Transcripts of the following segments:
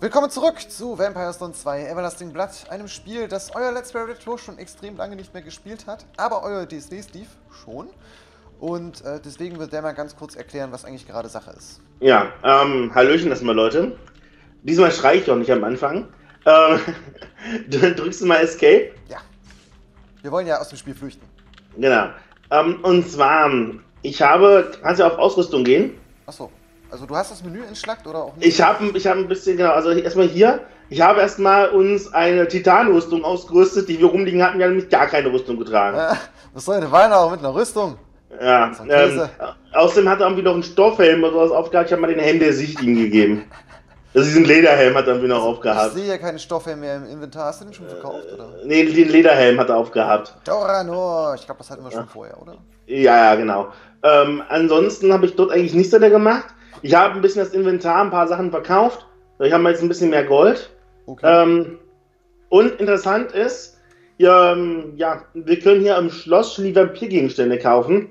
Willkommen zurück zu Vampire Stone 2 Everlasting Blood, einem Spiel, das euer Let's Play Retro schon extrem lange nicht mehr gespielt hat, aber euer DSD Steve schon. Und äh, deswegen wird der mal ganz kurz erklären, was eigentlich gerade Sache ist. Ja, ähm, Hallöchen erstmal Leute. Diesmal schreie ich auch nicht am Anfang. Ähm, drückst du mal Escape. Ja. Wir wollen ja aus dem Spiel flüchten. Genau. Ähm, und zwar, ich habe, kannst du auf Ausrüstung gehen? Achso. Also du hast das Menü entschlackt oder auch nicht? Ich habe ich hab ein bisschen, genau, also erstmal hier. Ich habe erstmal uns eine Titanrüstung ausgerüstet, die wir rumliegen hatten. Wir haben nämlich gar keine Rüstung getragen. Äh, was soll denn Weihnachten mit einer Rüstung? Ja, ähm, außerdem hat er irgendwie noch einen Stoffhelm oder sowas aufgehabt. Ich habe mal den Helm der Sicht ihm gegeben. Also diesen Lederhelm hat er irgendwie noch Ich aufgehabt. sehe ja keine Stoffe mehr im Inventar. Hast du den schon verkauft, oder? Nee, den Lederhelm hat er aufgehabt. Doranor! Ich glaube, das hatten wir schon vorher, oder? Ja, ja, genau. Ähm, ansonsten habe ich dort eigentlich nichts weiter gemacht. Ich habe ein bisschen das Inventar, ein paar Sachen verkauft. Ich habe jetzt ein bisschen mehr Gold. Okay. Ähm, und interessant ist, ja, ähm, ja, wir können hier im Schloss schon die Vampirgegenstände kaufen.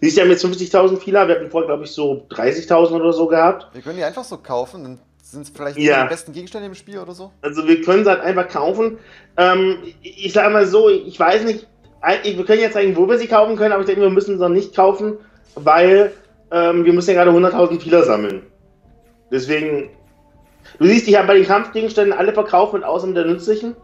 Wir haben jetzt 50.000 Fehler, wir hatten vorher, glaube ich, so 30.000 oder so gehabt. wir können die einfach so kaufen, dann sind es vielleicht Ja. die besten Gegenstände im Spiel oder so. Also wir können sie halt einfach kaufen. Ähm, ich sage mal so, ich weiß nicht, wir können jetzt zeigen, wo wir sie kaufen können, aber ich denke, wir müssen sie noch nicht kaufen, weil ähm, wir müssen ja gerade 100.000 Fehler sammeln. Deswegen, du siehst, ich habe bei den Kampfgegenständen alle verkauft mit Ausnahme der nützlichen.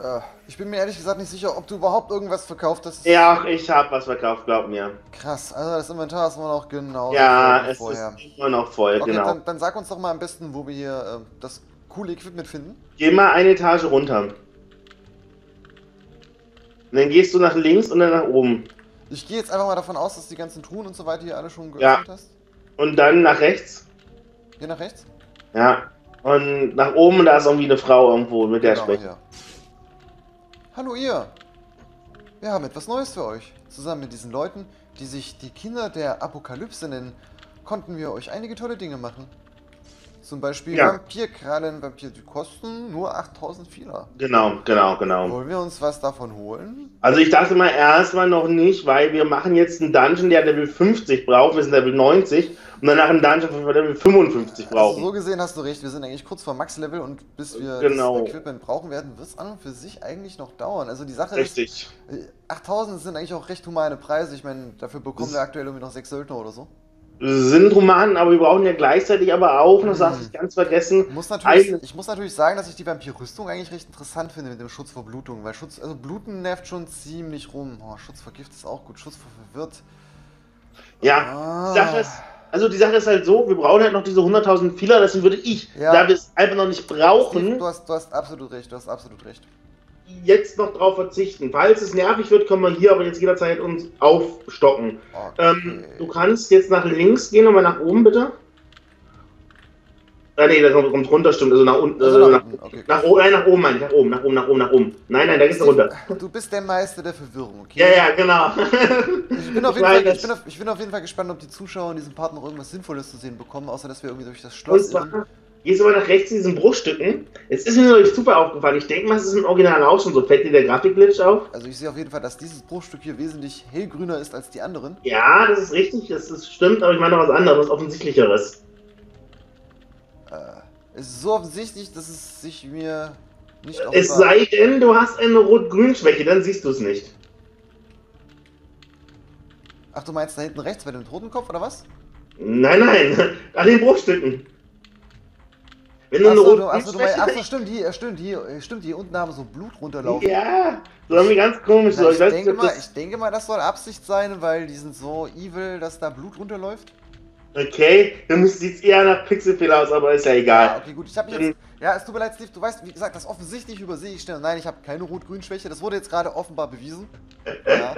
Äh, ich bin mir ehrlich gesagt nicht sicher, ob du überhaupt irgendwas verkauft hast. Ja, ich habe was verkauft, glaub mir. Krass, also das Inventar ist immer noch genau Ja, es vorher. ist immer noch voll, Okay, genau. dann, dann sag uns doch mal am besten, wo wir hier ähm, das coole Equipment finden. Geh mal eine Etage runter. Und dann gehst du nach links und dann nach oben. Ich gehe jetzt einfach mal davon aus, dass die ganzen Truhen und so weiter hier alle schon Ja. geöffnet hast. Und dann nach rechts. Hier nach rechts? Ja. Und nach oben, da ist irgendwie eine Frau irgendwo, mit der Genau, sprechen. hier. Hallo ihr! Wir haben etwas Neues für euch. Zusammen mit diesen Leuten, die sich die Kinder der Apokalypse nennen, konnten wir euch einige tolle Dinge machen. Zum Beispiel Ja. Vampirkrallen, Vampir, die kosten nur 8000 Fehler. Genau, genau, genau. Wollen wir uns was davon holen? Also ich dachte mal erstmal noch nicht, weil wir machen jetzt einen Dungeon, der Level 50 braucht. Wir sind Level 90 und danach einen Dungeon, wo wir Level 55 Also brauchen. so gesehen hast du recht, wir sind eigentlich kurz vor Max-Level und bis wir Genau. das Equipment brauchen werden, wird es an und für sich eigentlich noch dauern. Also die Sache Richtig. ist, äh, 8000 sind eigentlich auch recht humane Preise. Ich meine, dafür bekommen Das- wir aktuell irgendwie noch 6 Söldner oder so. Sind Romanen, aber wir brauchen ja gleichzeitig aber auch, das darf Mhm. ich ganz vergessen, Ich muss, ich muss natürlich sagen, dass ich die Vampir-Rüstung eigentlich recht interessant finde mit dem Schutz vor Blutung, weil Schutz, also Bluten nervt schon ziemlich rum. Oh, Schutz vor Gift ist auch gut, Schutz vor Verwirrt. ja, Ah. Sache ist, also die Sache ist halt so, wir brauchen halt noch diese 100.000 Fehler, deswegen würde ich, Ja. da wir es einfach noch nicht Steve, brauchen, du, hast, du hast absolut recht, du hast absolut recht. Jetzt noch drauf verzichten. Falls es nervig wird, können wir hier aber jetzt jederzeit uns aufstocken. Okay. Ähm, du kannst jetzt nach links gehen und mal nach oben, bitte. Ah, nee, da kommt, runter, stimmt. Also nach unten. Also äh, nach nach, unten, okay. nach, oben, nein, nach oben, ich. Nach oben, nach oben, nach oben, nach oben. Nein, nein, da geht's runter. Du bist der Meister der Verwirrung, okay? Ja, ja, genau. Ich bin, auf jeden Fall, ich, bin auf, ich bin auf jeden Fall gespannt, ob die Zuschauer in diesem Part noch irgendwas Sinnvolles zu sehen bekommen, außer dass wir irgendwie durch das Und Schloss irren. zwar, gehst du mal nach rechts in diesen Bruchstücken. Jetzt ist mir noch nicht super aufgefallen. Ich denke mal, es ist im Original auch schon so. Fällt dir der Grafikglitch auf? Also ich sehe auf jeden Fall, dass dieses Bruchstück hier wesentlich hellgrüner ist als die anderen. Ja, das ist richtig, das ist, stimmt, aber ich meine noch was anderes, offensichtlicheres. Äh, es ist so offensichtlich, dass es sich mir nicht Es offenbart. sei denn, du hast eine Rot-Grün-Schwäche, dann siehst du es nicht. Ach, du meinst da hinten rechts bei dem Totenkopf oder was? Nein, nein, an den Bruchstücken. Wenn du eine Achso, du, achso, du meinst, Rot-Grün-Schwäche achso, stimmt, hier, stimmt, hier, stimmt, hier unten haben so Blut runterlaufen. Ja, so haben wir ganz komisch. Na, So. ich, Ich denke mal, das, ich denke mal, das soll Absicht sein, weil die sind so evil, dass da Blut runterläuft. Okay, dann sieht es eher nach Pixelfehler aus, aber ist ja Ja, egal. okay, gut. Ich habe jetzt. Ja, es tut mir leid, Steve. Du weißt, wie gesagt, das offensichtlich übersehe ich schnell. Nein, ich habe keine Rot-Grün-Schwäche. Das wurde jetzt gerade offenbar bewiesen. Ja.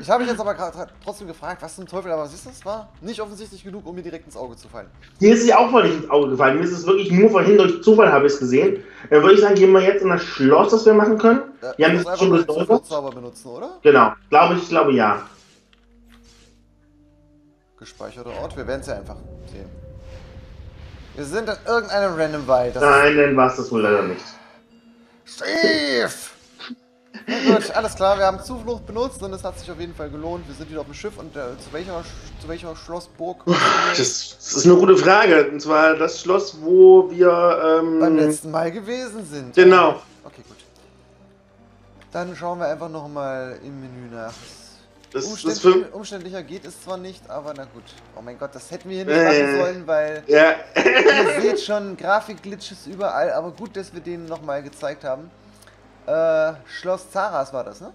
Ich habe mich jetzt aber gerade trotzdem gefragt, was zum Teufel, aber was ist das? War nicht offensichtlich genug, um mir direkt ins Auge zu fallen. Mir ist es ja auch vorhin nicht ins Auge gefallen. Mir ist es wirklich nur vorhin durch Zufall habe ich es gesehen. Dann würde ich sagen, gehen wir jetzt in das Schloss, das wir machen können. Ja, Ja, du das musst ist einfach schon. Zufallszauber benutzen, oder? Genau, glaube ich, ich glaube ja. Gespeicherter Ort. Wir werden es ja einfach sehen. Wir sind in irgendeinem random Wald. Das Nein, dann war es das wohl leider nicht. Steve! Na gut, alles klar, wir haben Zuflucht benutzt und es hat sich auf jeden Fall gelohnt. Wir sind wieder auf dem Schiff und äh, zu welcher, zu welcher Schlossburg? Das, das ist eine gute Frage. Und zwar das Schloss, wo wir. Ähm, beim letzten Mal gewesen sind. Genau. Okay, gut. Dann schauen wir einfach nochmal im Menü nach. Das, das Umständlich, fünf, umständlicher geht es zwar nicht, aber na gut. Oh mein Gott, das hätten wir hier nicht Äh. machen sollen, weil ja. ihr seht schon Grafikglitches überall, aber gut, dass wir denen nochmal gezeigt haben. Äh, Schloss Zaras war das, ne?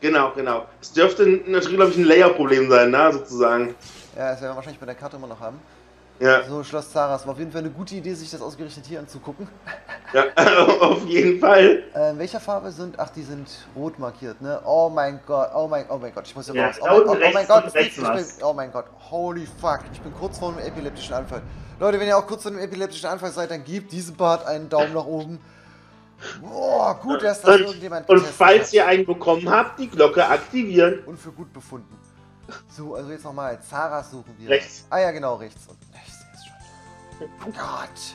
genau, genau. Es dürfte natürlich, glaube ich, ein Layer-Problem sein, ne? sozusagen. Ja, das werden wir wahrscheinlich bei der Karte immer noch haben. Ja, So, Schloss Zaras war auf jeden Fall eine gute Idee, sich das ausgerechnet hier anzugucken. ja auf jeden Fall. Äh, in welcher Farbe sind? Ach, die sind rot markiert, ne? Oh mein Gott, oh mein, oh mein Gott, ich muss hier Ja, raus. Oh mein, oh, oh mein Gott, ich bin, oh mein Gott, holy fuck, ich bin kurz vor einem epileptischen Anfall. Leute, wenn ihr auch kurz vor einem epileptischen Anfall seid, dann gebt diesem Part einen Daumen nach oben. Boah, gut, dass das Und, irgendjemand und falls hat. ihr einen bekommen habt, die Glocke aktivieren. Und für gut befunden. So, also jetzt nochmal, Zaras suchen wir. Rechts. Ah ja, genau, rechts. Und Gott.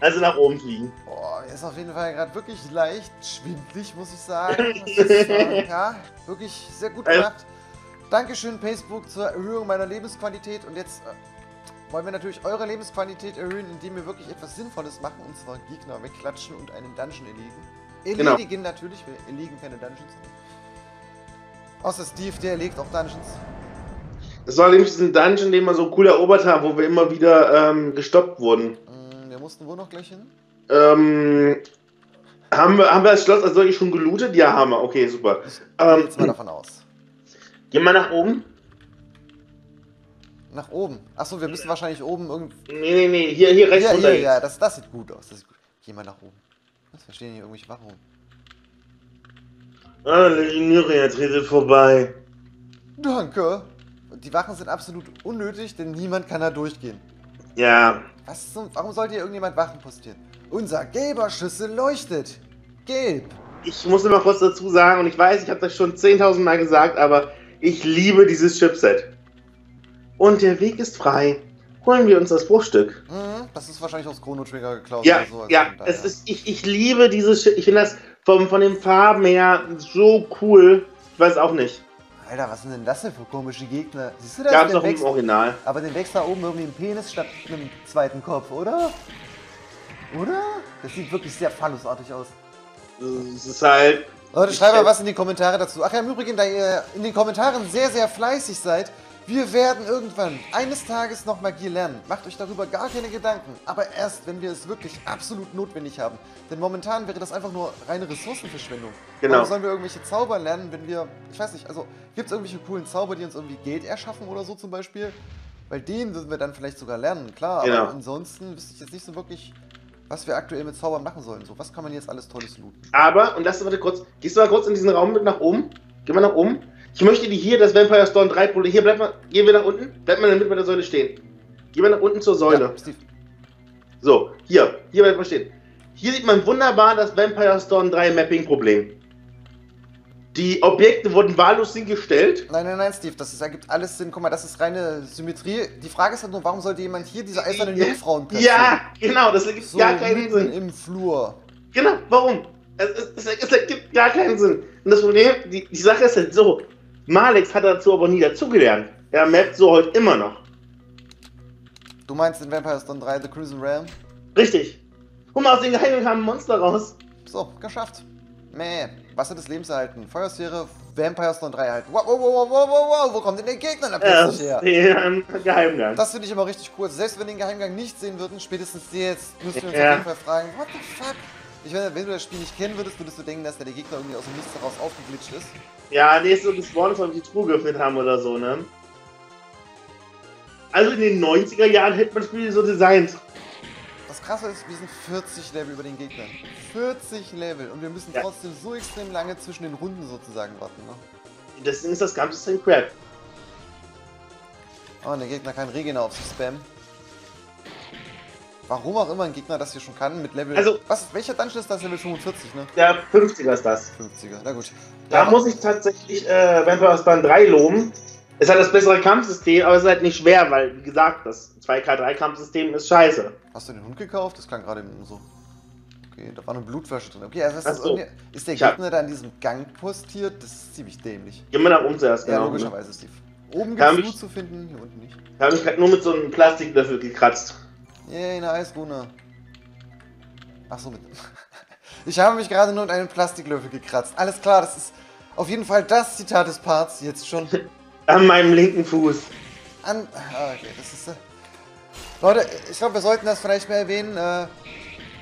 Also nach oben fliegen. Boah, mir ist auf jeden Fall gerade wirklich leicht schwindlig, muss ich sagen. Das ist, ja, wirklich sehr gut Äh. gemacht. Dankeschön, Facebook, zur Erhöhung meiner Lebensqualität. Und jetzt äh, wollen wir natürlich eure Lebensqualität erhöhen, indem wir wirklich etwas Sinnvolles machen, und zwar Gegner wegklatschen und einen Dungeon erledigen. Genau. Erledigen natürlich, wir erlegen keine Dungeons. Außer Steve, der erlegt auch Dungeons. Das war nämlich diesen Dungeon, den wir so cool erobert haben, wo wir immer wieder ähm, gestoppt wurden. Mm, wir mussten wo noch gleich hin? Ähm, haben, wir, haben wir das Schloss als solches schon gelootet? Ja, haben wir. Okay, super. Ich Ähm, jetzt mal davon aus. Gehen wir nach oben? Nach oben. Achso, wir müssen wahrscheinlich oben irgendwie. Nee, nee, nee. Hier, hier rechts Ja, runter. hier, ja, das, das sieht gut aus. Das sieht gut. Geh mal nach oben. Was verstehen hier irgendwelche Wachen? Ah, Legionäre, jetzt redet vorbei. Danke. Und die Wachen sind absolut unnötig, denn niemand kann da durchgehen. Ja, Was zum, warum sollte hier irgendjemand Wachen postieren? Unser gelber Schlüssel leuchtet. Gelb. ich muss mal kurz dazu sagen, und ich weiß, ich habe das schon 10.000 Mal gesagt, aber ich liebe dieses Chipset. Und der Weg ist frei. Holen wir uns das Bruchstück. Hm, das ist wahrscheinlich aus Chrono Trigger geklaut Ja, oder so. also ja, es ist, ich, ich liebe dieses Chip. Ich finde das vom, von den Farben her so cool. Ich weiß auch nicht. Alter, was sind denn das denn für komische Gegner? Siehst du das? Den auch im Original. aber den wächst da oben irgendwie ein Penis statt einem zweiten Kopf, oder? Oder? Das sieht wirklich sehr phallusartig aus. Es ist halt. Leute, schreibt mal was in die Kommentare dazu. Ach ja, im Übrigen, da ihr in den Kommentaren sehr, sehr fleißig seid, wir werden irgendwann eines Tages noch Magie lernen. Macht euch darüber gar keine Gedanken. Aber erst, wenn wir es wirklich absolut notwendig haben. Denn momentan wäre das einfach nur reine Ressourcenverschwendung. Genau. Warum sollen wir irgendwelche Zauber lernen, wenn wir, ich weiß nicht, also gibt es irgendwelche coolen Zauber, die uns irgendwie Geld erschaffen oder so zum Beispiel? Weil den würden wir dann vielleicht sogar lernen, klar. Genau. Aber ansonsten wüsste ich jetzt nicht so wirklich, was wir aktuell mit Zaubern machen sollen. So, was kann man jetzt alles Tolles looten? Aber, und lass warte kurz. Gehst du mal kurz in diesen Raum mit nach oben? Geh mal nach oben. Ich möchte die hier, das Vampire Storm 3 Problem. Hier, bleib mal. Gehen wir nach unten. Bleib mal in der Mitte bei der Säule stehen. Geh mal nach unten zur Säule. Ja. So, hier. Hier bleibt mal stehen. Hier sieht man wunderbar das Vampire Storm 3 Mapping Problem. Die Objekte wurden wahllos hingestellt. Nein, nein, nein, Steve, das ist, ergibt alles Sinn. Guck mal, das ist reine Symmetrie. Die Frage ist halt nur, warum sollte jemand hier diese eisernen Jungfrauen Ja, genau, das ergibt So gar keinen Sinn. im Flur. Genau, warum? Es, es, es, es ergibt gar keinen Sinn. Und das Problem, die, die Sache ist halt so, Malex hat dazu aber nie dazugelernt. Er mappt so heute immer noch. Du meinst in Vampire Stone 3 The Crimson Realm? Richtig. Guck mal, aus den Geheimungen kam ein Monster raus. So, geschafft. Meh, Wasser des Lebens erhalten. Feuersphäre, Vampire Stone 3 erhalten. Wow, wow, wow, wow, wow, wow, wo kommt denn der Gegner da plötzlich her? den Geheimgang. Das finde ich immer richtig cool. Selbst wenn wir den Geheimgang nicht sehen würden, spätestens jetzt müssen wir uns Ja. auf jeden Fall fragen, what the fuck? Ich meine, wenn du das Spiel nicht kennen würdest, würdest du denken, dass der, der Gegner irgendwie aus dem Nichts heraus aufgeglitscht ist. Ja, nee, ist so gespawnt, weil die Truhe geöffnet haben oder so, ne? Also in den 90er Jahren hätte man Spiele so designt. Das krasse ist, wir sind 40 Level über den Gegnern. 40 Level und wir müssen Ja. trotzdem so extrem lange zwischen den Runden sozusagen warten. Ne? Deswegen ist das ganze System Crap. Oh, und der Gegner kann Regener auf sich spammen. Warum auch immer ein Gegner das hier schon kann mit Level. Also- Was, welcher Dungeon ist das? Level 45, ne? Der 50er ist das. 50er, na gut. Da Ja, muss ich tatsächlich äh, Vampire Storm 3 loben. Es hat das bessere Kampfsystem, aber es ist halt nicht schwer, weil, wie gesagt, das 2K3-Kampfsystem ist scheiße. Hast du den Hund gekauft? Das klang gerade so. Okay, da war eine Blutflasche drin. Okay, also ist, so. ist der Ich Gegner da an diesem Gang postiert? Das ist ziemlich dämlich. Gehen wir nach oben zuerst, Ja, genau. logischerweise, Steve. Oben Ja, gibt's mich- Loot zu finden, hier unten nicht. Ich habe mich gerade nur mit so einem Plastiklöffel gekratzt. Yay, eine Eisrune. Ach so, mit. Ich habe mich gerade nur mit einem Plastiklöffel gekratzt. Alles klar, das ist auf jeden Fall das Zitat des Parts jetzt schon An meinem linken Fuß. an. Ah, okay, das ist. Äh... Leute, ich glaube, wir sollten das vielleicht mal erwähnen. Äh,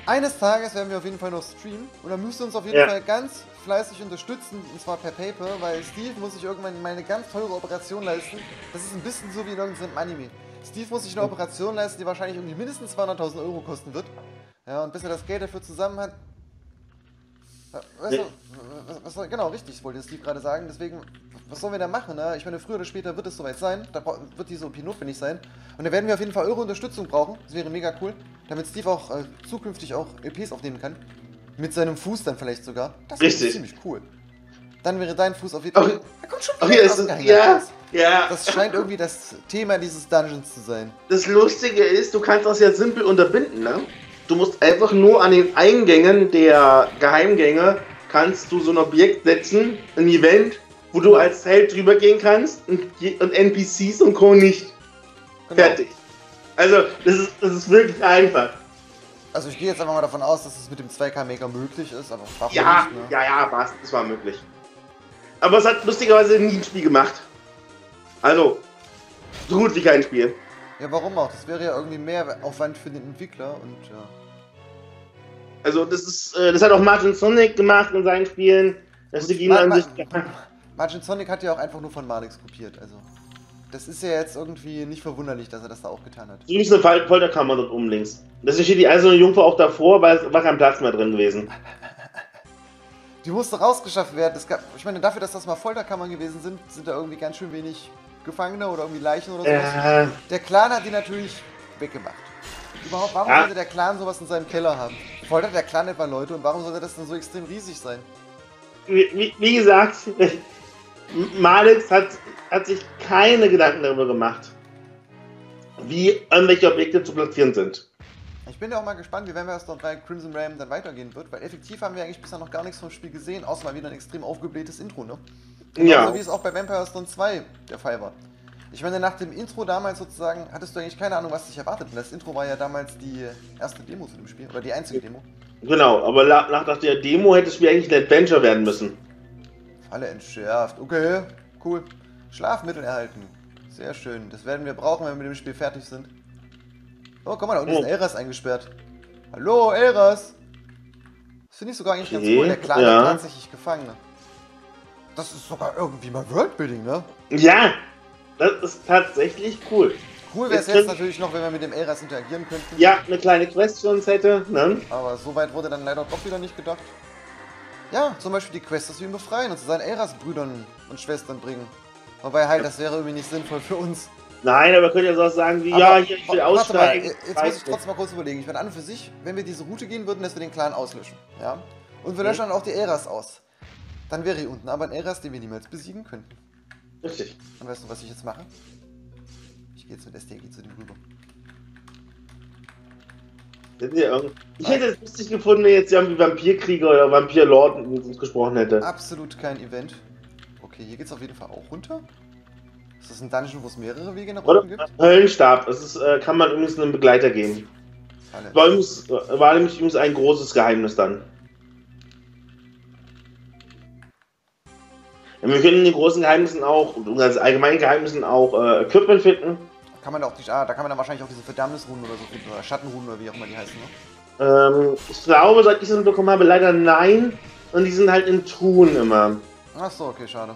eines Tages werden wir auf jeden Fall noch streamen. Und dann müsst ihr uns auf jeden Ja. Fall ganz fleißig unterstützen. Und zwar per Paper, weil Steve muss sich irgendwann mal eine ganz teure Operation leisten. Das ist ein bisschen so wie in irgendeinem Anime. Steve muss sich eine Operation leisten, die wahrscheinlich irgendwie mindestens 200.000 Euro kosten wird. Ja, und bis er das Geld dafür zusammen hat. Weißt du, was, was soll, genau, richtig, wollte Steve gerade sagen. Deswegen, was sollen wir da machen? Ne? Ich meine, früher oder später wird es soweit sein. Da wird diese OP notwendig sein. Und da werden wir auf jeden Fall eure Unterstützung brauchen. Das wäre mega cool. Damit Steve auch äh, zukünftig auch EPs aufnehmen kann. Mit seinem Fuß dann vielleicht sogar. Das wäre Richtig. ziemlich cool. Dann wäre dein Fuß auf jeden Fall. Da kommt schon wieder hier ist. Ja, raus. Ja. Das scheint irgendwie das Thema dieses Dungeons zu sein. Das Lustige ist, du kannst das ja simpel unterbinden, ne? Du musst einfach nur an den Eingängen der Geheimgänge kannst du so ein Objekt setzen, ein Event, wo du als Held drüber gehen kannst und, und NPCs und Co. nicht. Genau. Fertig. Also, das ist, das ist wirklich einfach. Also ich gehe jetzt einfach mal davon aus, dass es mit dem 2K Maker möglich ist, aber Ja, nicht, ne? ja, ja, was, das war möglich. Aber es hat lustigerweise nie ein Spiel gemacht. Also, so gut wie kein Spiel. Ja, warum auch? Das wäre ja irgendwie mehr Aufwand für den Entwickler und ja. Also, das ist, äh, das hat auch Martin Sonic gemacht in seinen Spielen. Das Gut, ging Ma- an sich. Margin Sonic hat ja auch einfach nur von Malix kopiert, also. Das ist ja jetzt irgendwie nicht verwunderlich, dass er das da auch getan hat. Ist eine Fol- Folterkammer dort oben links. Deswegen steht die eiserne Jungfer auch davor, weil es war kein Platz mehr drin gewesen. Die musste rausgeschafft werden. Gab, ich meine, dafür, dass das mal Folterkammern gewesen sind, sind da irgendwie ganz schön wenig Gefangene oder irgendwie Leichen oder sowas. Äh, Der Clan hat die natürlich weggemacht. Überhaupt, warum Ja. sollte der Clan sowas in seinem Keller haben? Foltert der Clan etwa Leute und warum sollte das denn so extrem riesig sein? wie, wie, gesagt, Malix hat, hat sich keine Gedanken darüber gemacht, wie irgendwelche Objekte zu platzieren sind. Ich bin ja auch mal gespannt, wie Vampire Storm 3 Crimson Ram dann weitergehen wird, weil effektiv haben wir eigentlich bisher noch gar nichts vom Spiel gesehen, außer mal wieder ein extrem aufgeblähtes Intro, ne? Ja. So wie es auch bei Vampire Storm 2 der Fall war. Ich meine, nach dem Intro damals sozusagen hattest du eigentlich keine Ahnung, was dich erwartet. Und das Intro war ja damals die erste Demo zu dem Spiel, oder die einzige Demo. Genau, aber nach, nach der Demo hätte das Spiel eigentlich ein Adventure werden müssen. Falle entschärft. Okay, cool. Schlafmittel erhalten. Sehr schön. Das werden wir brauchen, wenn wir mit dem Spiel fertig sind. Oh, guck mal, da unten ist Oh. ein Elras eingesperrt. Hallo, Elras! Das finde ich sogar eigentlich ganz Okay, cool. Der Clan ja. hat tatsächlich Gefangene. Das ist sogar irgendwie mal Worldbuilding, ne? Ja, das ist tatsächlich cool. Cool wäre es Jetzt natürlich noch, wenn wir mit dem Elras interagieren könnten. Ja, eine kleine Quest für uns hätte, ne? Aber so weit wurde dann leider doch wieder nicht gedacht. Ja, zum Beispiel die Quest, dass wir ihn befreien und zu seinen Elras-Brüdern und Schwestern bringen. Wobei halt, das wäre irgendwie nicht sinnvoll für uns. Nein, aber könnt ja so was sagen wie, Aber ja, hier, ich will aussteigen. Mal, jetzt muss ich trotzdem mal kurz überlegen. Ich meine, an und für sich, wenn wir diese Route gehen würden, dass wir den Clan auslöschen. Ja? Und wir Mhm. löschen dann auch die Eras aus. Dann wäre hier unten aber ein Eras, den wir niemals besiegen könnten. Richtig. Und weißt du, was ich jetzt mache? Ich gehe jetzt mit STG zu dem rüber. Ich hätte es lustig gefunden, wenn jetzt irgendwie Vampirkrieger oder Vampirlord mit uns gesprochen hätte. Absolut kein Event. Okay, hier geht's auf jeden Fall auch runter. Ist das ein Dungeon, wo es mehrere Wege nach unten gibt? Höllenstab, das ist, äh, kann man übrigens einem Begleiter geben. War, übrigens, äh, war nämlich übrigens ein großes Geheimnis dann. Wir können in den großen Geheimnissen auch, und als allgemeinen Geheimnissen auch äh, Equipment finden. Kann man da auch die, ah, da kann man dann wahrscheinlich auch diese Verdammnisrunen oder so finden, oder Schattenrunen oder wie auch immer die heißen, ne? Ähm, ich glaube, seit ich es bekommen habe, leider nein. Und die sind halt in Truhen immer. Ach so, okay, schade.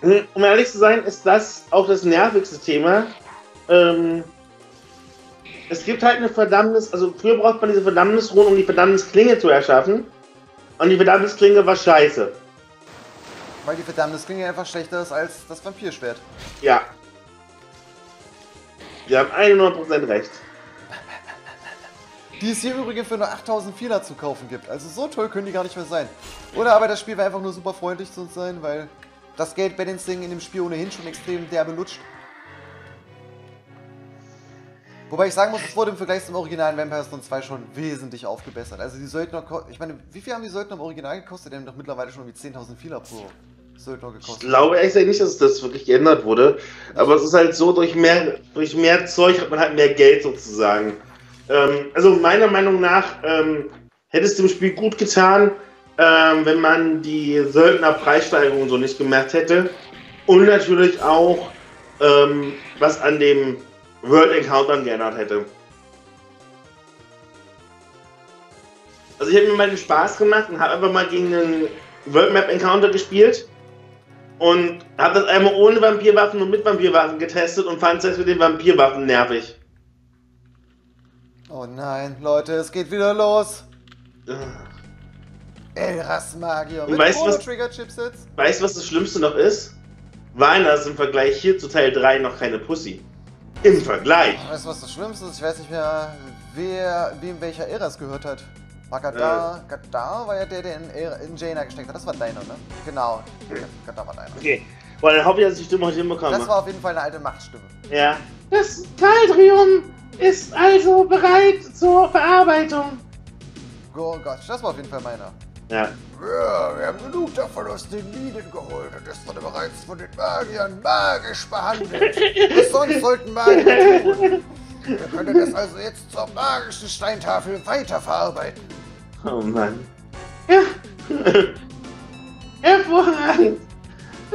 Hm, Um ehrlich zu sein, ist das auch das nervigste Thema. Ähm, es gibt halt eine Verdammnis, also früher braucht man diese Verdammnisruhen, um die Verdammnisklinge zu erschaffen. Und die Verdammnisklinge war scheiße. Weil die Verdammnisklinge einfach schlechter ist als das Vampirschwert. Ja. Sie haben 100% recht. Die es hier übrigens für nur 8400 zu kaufen gibt. Also so toll können die gar nicht mehr sein. Oder aber das Spiel war einfach nur super freundlich zu uns sein, weil das Geld-Balancing in dem Spiel ohnehin schon extrem derbe lutscht. Wobei ich sagen muss, es wurde im Vergleich zum originalen Vampire Stone 2 schon wesentlich aufgebessert. Also die Söldner, ich meine, wie viel haben die Söldner im Original gekostet? Die haben doch mittlerweile schon wie 10.000 Fehler pro Söldner Ich gekostet. glaube ehrlich gesagt nicht, dass das wirklich geändert wurde. Aber es ist halt so, durch mehr, durch mehr Zeug hat man halt mehr Geld sozusagen. Ähm, also meiner Meinung nach ähm, hätte es dem Spiel gut getan, ähm, wenn man die Söldner-Preissteigerung so nicht gemacht hätte. Und natürlich auch, ähm, was an dem World Encountern geändert hätte. Also ich habe mir mal den Spaß gemacht und habe einfach mal gegen einen World Map Encounter gespielt und habe das einmal ohne Vampirwaffen und mit Vampirwaffen getestet und fand es jetzt mit den Vampirwaffen nervig. Oh nein, Leute, es geht wieder los. Elras Magier mit weißt du was- Chrono-Trigger-Chipsets. Weißt du, was das Schlimmste noch ist? Weiner ist im Vergleich hier zu Teil 3 noch keine Pussy. Im Vergleich. Weißt du, was das Schlimmste ist? Ich weiß nicht mehr, wer, wem welcher Eras gehört hat. War Gadar, Gadar war ja der, der in, in Jaina gesteckt hat. Das war deiner, ne? Genau. Gadar war deiner. Okay. Boah, dann hoffe ich, dass ich die Stimme heute hinbekomme. Das war auf jeden Fall eine alte Machtstimme. ja. Das Kaldrium ist also bereit zur Verarbeitung. Oh Gott, das war auf jeden Fall meiner. Ja. Ja, wir haben genug davon aus den Minen geholt und es wurde bereits von den Magiern magisch behandelt. Was sonst sollten Magier tun? Wir können das also jetzt zur magischen Steintafel weiterverarbeiten. Oh Mann. Ja. Hervorragend.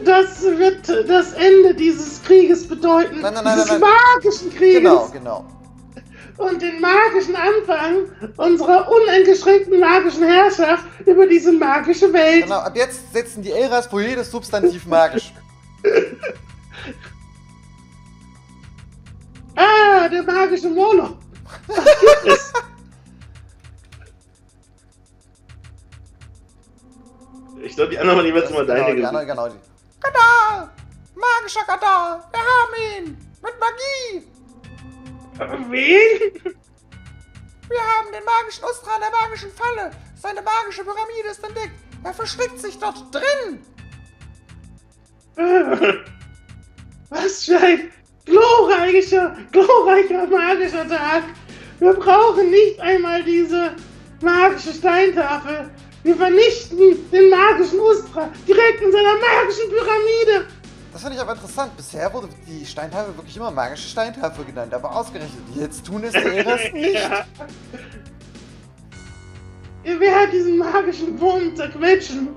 Das wird das Ende dieses Krieges bedeuten. Nein, nein, nein, dieses nein, nein. magischen Krieges. Genau, genau. Und den magischen Anfang unserer uneingeschränkten magischen Herrschaft über diese magische Welt. Genau, ab jetzt setzen die Eras vor jedes Substantiv magisch. Ah, der magische Molo. Was gibt es? Ich glaube, die anderen waren jeweils immer genau, deine die anderen, genau. Die. Gadar! Magischer Gadar! Wir haben ihn! Mit Magie! Wen? Wir haben den magischen Ustra in der magischen Falle! Seine magische Pyramide ist entdeckt! Er versteckt sich dort drin! Was für ein glorreicher, glorreicher magischer Tag. Wir brauchen nicht einmal diese magische Steintafel. Wir vernichten den magischen Ustra direkt in seiner magischen Pyramide. Das finde ich aber interessant. Bisher wurde die Steintafel wirklich immer magische Steintafel genannt, aber ausgerechnet jetzt tun es die Eras nicht. Ja. Ihr werdet diesen magischen Wurm zerquetschen.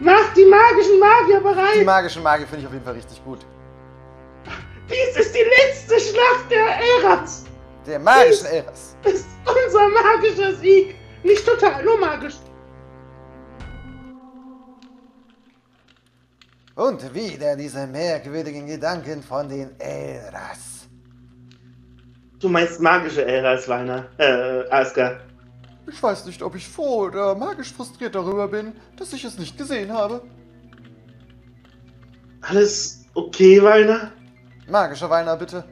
Macht die magischen Magier Die bereit. magische Magie finde ich auf jeden Fall richtig gut. Dies ist die letzte Schlacht der Eras. Der magischen Eras. ist unser magischer Sieg. Nicht total, nur magisch. Und wieder diese merkwürdigen Gedanken von den Eras. Du meinst magische Eras, Weiner. Äh, Aska. Ich weiß nicht, ob ich froh oder magisch frustriert darüber bin, dass ich es nicht gesehen habe. Alles okay, Weiner? Magischer Weiner, bitte.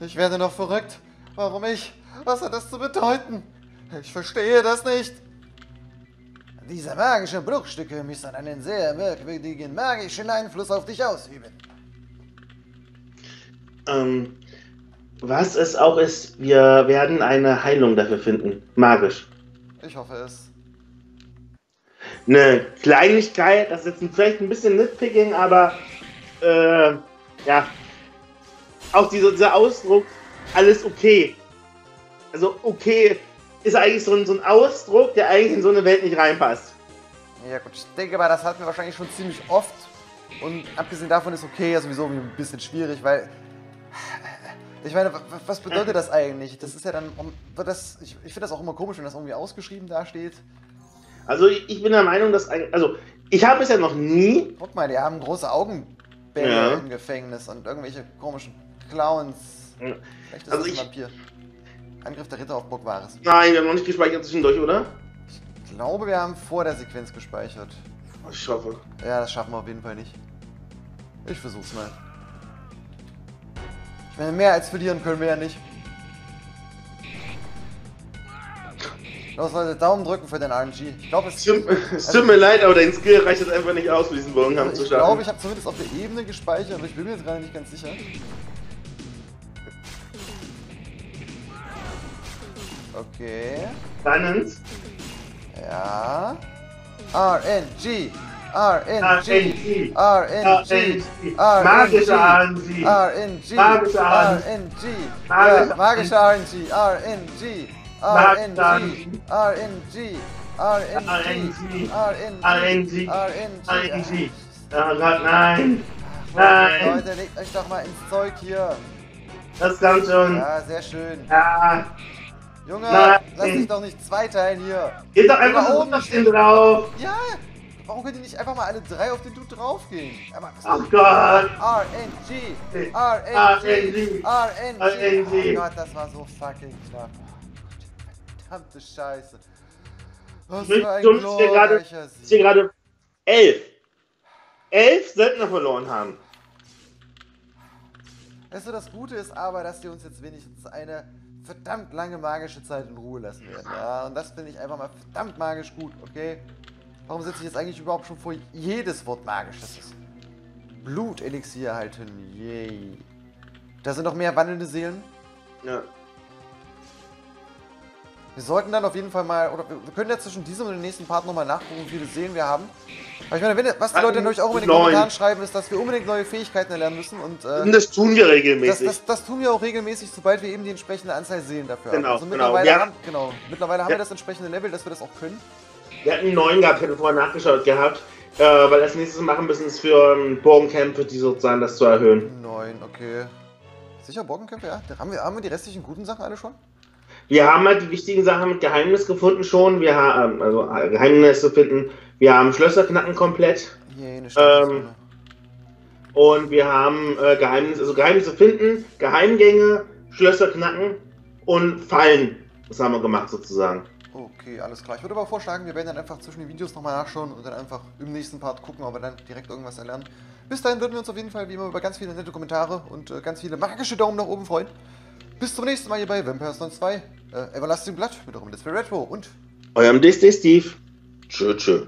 Ich werde noch verrückt. Warum ich? Was hat das zu bedeuten? Ich verstehe das nicht. Diese magischen Bruchstücke müssen einen sehr merkwürdigen magischen Einfluss auf dich ausüben. Ähm, was es auch ist, wir werden eine Heilung dafür finden. Magisch. Ich hoffe es. Eine Kleinigkeit, das ist jetzt vielleicht ein bisschen nitpicking, aber äh, ja. Auch dieser, dieser Ausdruck, alles okay. Also okay ist eigentlich so ein, so ein Ausdruck, der eigentlich in so eine Welt nicht reinpasst. Ja gut, ich denke mal, das hatten wir wahrscheinlich schon ziemlich oft. Und abgesehen davon ist okay ja sowieso ein bisschen schwierig, weil... Ich meine, wa- was bedeutet das eigentlich? Das ist ja dann... Wird das, ich ich finde das auch immer komisch, wenn das irgendwie ausgeschrieben dasteht. Also ich ich bin der Meinung, dass ein, also ich habe es ja noch nie, Guck mal, die haben große Augenbälle Ja. im Gefängnis und irgendwelche komischen Clowns. Ja. Vielleicht ist Also das ich- ein Vampir. Angriff der Ritter auf Burg Wahres. nein, wir haben noch nicht gespeichert zwischendurch, oder? Ich glaube, wir haben vor der Sequenz gespeichert. Ich hoffe. Ja, das schaffen wir auf jeden Fall nicht. Ich versuch's mal. Ich meine, mehr als verlieren können wir ja nicht. Los Leute, Daumen drücken für den RNG. Ich glaube, es... Tut, es tut mir leid, aber dein Skill reicht jetzt einfach nicht aus, für diesen Bogenkampf zu Ich schaffen. glaube, ich habe zumindest auf der Ebene gespeichert, aber ich bin mir jetzt gerade nicht ganz sicher. Okay. Spannend. Ja. RNG. RNG. RNG. RNG. Magische RNG. RNG. Magische RNG. Magische RNG. RNG. RNG. RNG. RNG. RNG. RNG. Oh Gott. Nein. Nein. Leute, legt euch doch mal ins Zeug hier. Das kommt schon. Ja, sehr schön. Ja. Junge, Nein. lass dich doch nicht zweiteilen hier. Geht doch einfach Da oben auf den drauf. Ja, warum können die nicht einfach mal alle drei auf den Dude draufgehen? Oh Gott. RNG! RNG! RNG. RNG! RNG. Oh Gott, das war so fucking knapp. Verdammte Scheiße. Was Ich für ein glorreicher wir Sieg. gerade elf. Elf Söldner verloren haben. Weißt du, das Gute ist aber, dass die uns jetzt wenigstens eine verdammt lange magische Zeit in Ruhe lassen werden. Ja, und das finde ich einfach mal verdammt magisch gut, okay? Warum setze ich jetzt eigentlich überhaupt schon vor jedes Wort magisch? Das ist Blutelixier erhalten. Yay. Da sind noch mehr wandelnde Seelen. Ja. Wir sollten dann auf jeden Fall mal, oder wir können ja zwischen diesem und dem nächsten Part nochmal nachgucken, wie viele Seelen wir haben. Aber ich meine, wenn, was die Leute natürlich auch in den Neun. Kommentaren schreiben, ist, dass wir unbedingt neue Fähigkeiten erlernen müssen. Und äh, das tun wir Das, regelmäßig. das, das tun wir auch regelmäßig, sobald wir eben die entsprechende Anzahl Seelen dafür Genau, haben. Also genau. mittlerweile, Ja. haben, genau, mittlerweile haben Ja. wir das entsprechende Level, dass wir das auch können. Wir hatten einen neuen gehabt, hätten vorher nachgeschaut gehabt. Äh, weil das nächste machen müssen es für ähm, Bogenkämpfe, die sozusagen das zu erhöhen. Neun, okay. Sicher, Bogenkämpfe, ja. Da haben wir, haben wir die restlichen guten Sachen alle schon? Wir haben halt die wichtigen Sachen mit Geheimnis gefunden schon. Wir haben, also äh, Geheimnisse finden. Wir haben Schlösser knacken komplett. Stadtzone. Und wir haben äh, Geheimnisse, also Geheimnisse finden, Geheimgänge, Schlösser knacken und Fallen. Das haben wir gemacht sozusagen. Okay, alles klar. Ich würde aber vorschlagen, wir werden dann einfach zwischen den Videos nochmal nachschauen und dann einfach im nächsten Part gucken, ob wir dann direkt irgendwas erlernen. Bis dahin würden wir uns auf jeden Fall wie immer über ganz viele nette Kommentare und äh, ganz viele magische Daumen nach oben freuen. Bis zum nächsten Mal hier bei Vampires 2, äh, Everlasting Blood mit eurem Let's Play Retro und Eurem DSD Steve. Tschö, tschö.